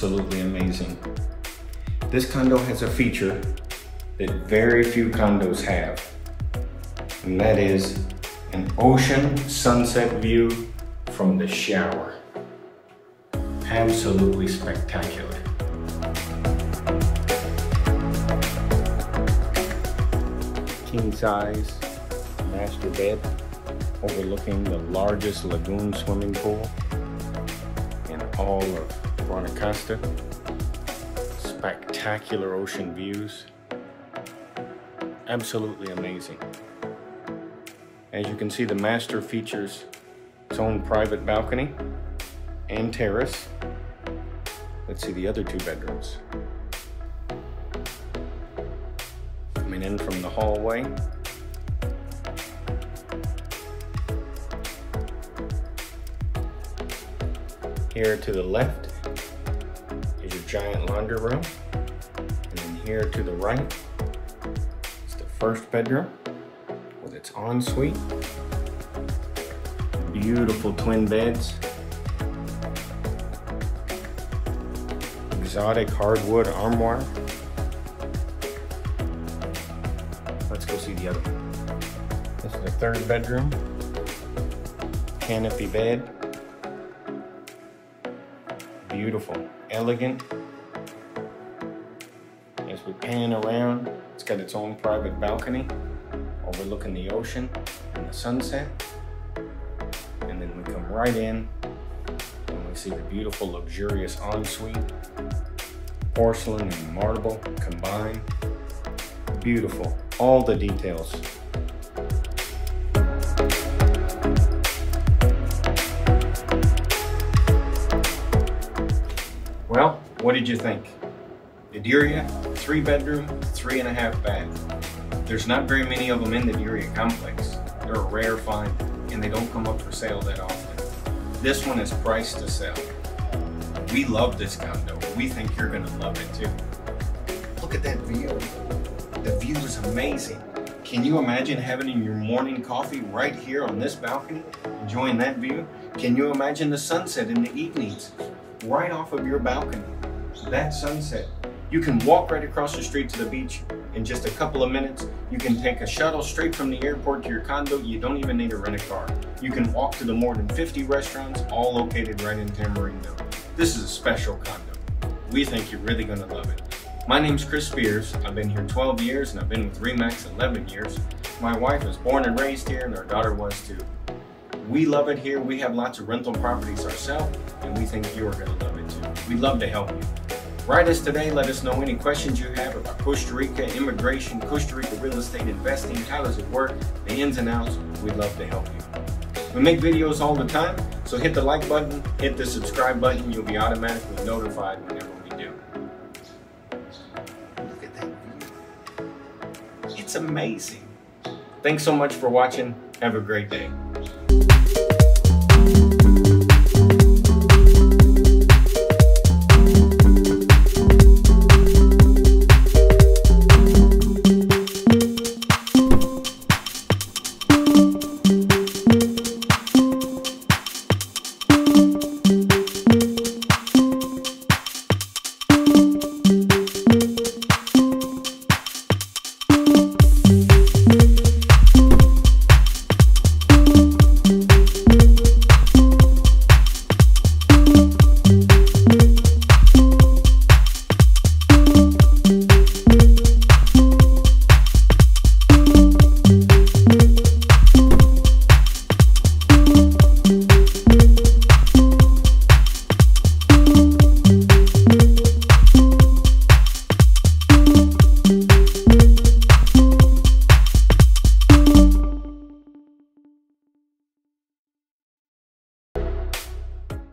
Absolutely amazing. This condo has a feature that very few condos have, and that is an ocean sunset view from the shower. Absolutely spectacular. King size master bed overlooking the largest lagoon swimming pool in all of Guanacaste. Spectacular ocean views. Absolutely amazing. As you can see, the master features its own private balcony and terrace. Let's see the other two bedrooms. Coming in from the hallway, Here to the left is your giant laundry room. And then here to the right is the first bedroom with its ensuite. Beautiful twin beds. Exotic hardwood armoire. Let's go see the other one. This is the third bedroom. Canopy bed beautiful, elegant. As we pan around, it's got its own private balcony overlooking the ocean and the sunset. And then we come right in and we see the beautiful, luxurious ensuite, porcelain and marble combined. Beautiful, all the details. What did you think? Diria, three bedroom, three and a half bath. There's not very many of them in the Diria complex. They're a rare find and they don't come up for sale that often. This one is priced to sell. We love this condo. We think you're gonna love it too. Look at that view. The view is amazing. Can you imagine having your morning coffee right here on this balcony, enjoying that view? Can you imagine the sunset in the evenings? right off of your balcony. That sunset. You can walk right across the street to the beach in just a couple of minutes. You can take a shuttle straight from the airport to your condo. You don't even need to rent a car. You can walk to the more than 50 restaurants, all located right in Tamarindo. This is a special condo. We think you're really gonna love it. My name's Chris Spears. I've been here 12 years and I've been with REMAX 11 years. My wife was born and raised here and our daughter was too. We love it here. We have lots of rental properties ourselves, and we think you are going to love it too. We'd love to help you. Write us today. Let us know any questions you have about Costa Rica, immigration, Costa Rica real estate investing. How does it work? The ins and outs. We'd love to help you. We make videos all the time, so hit the like button, hit the subscribe button. You'll be automatically notified whenever we do. Look at that view. It's amazing. Thanks so much for watching. Have a great day.